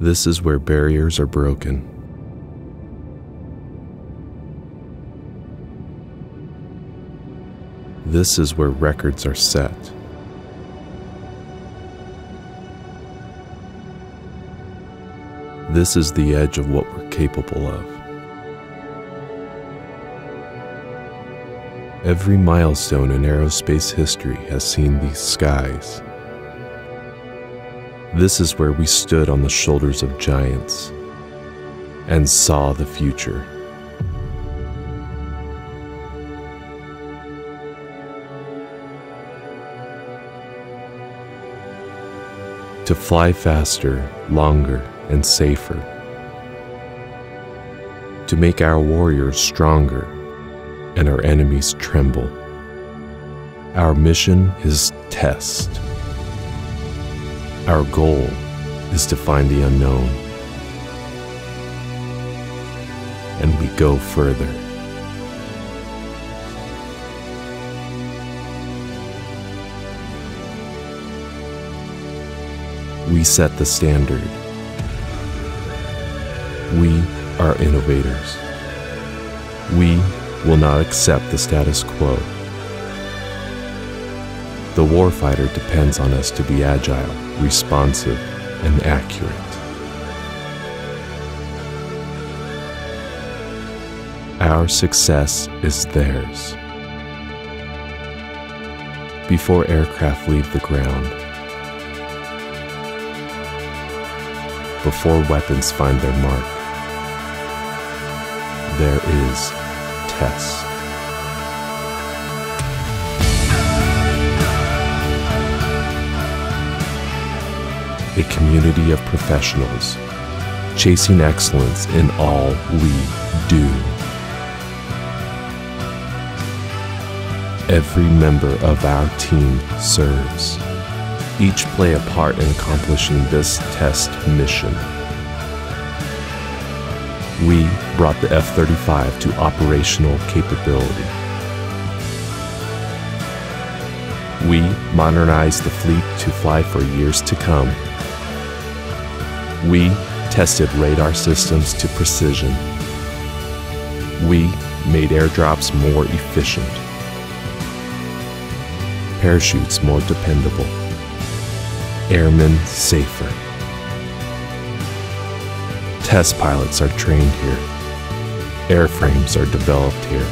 This is where barriers are broken. This is where records are set. This is the edge of what we're capable of. Every milestone in aerospace history has seen these skies. This is where we stood on the shoulders of giants and saw the future. To fly faster, longer, and safer. To make our warriors stronger and our enemies tremble. Our mission is test. Our goal is to find the unknown. And we go further. We set the standard. We are innovators. We will not accept the status quo. The warfighter depends on us to be agile, responsive, and accurate. Our success is theirs. Before aircraft leave the ground, before weapons find their mark, there is test. A community of professionals chasing excellence in all we do. Every member of our team serves. Each play a part in accomplishing this test mission. We brought the F 35 to operational capability. We modernized the fleet to fly for years to come. We tested radar systems to precision. We made airdrops more efficient, parachutes more dependable, airmen safer. Test pilots are trained here. Airframes are developed here.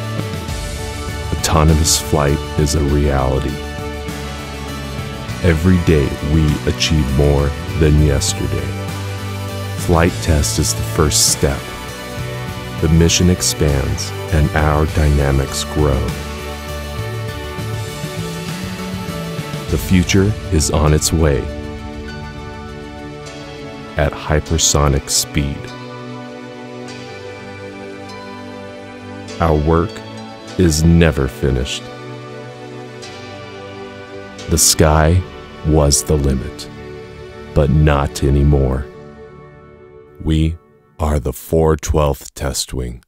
Autonomous flight is a reality. Every day we achieve more than yesterday. Flight test is the first step. The mission expands and our dynamics grow. The future is on its way at hypersonic speed. Our work is never finished. The sky was the limit, but not anymore. We are the 412th Test Wing.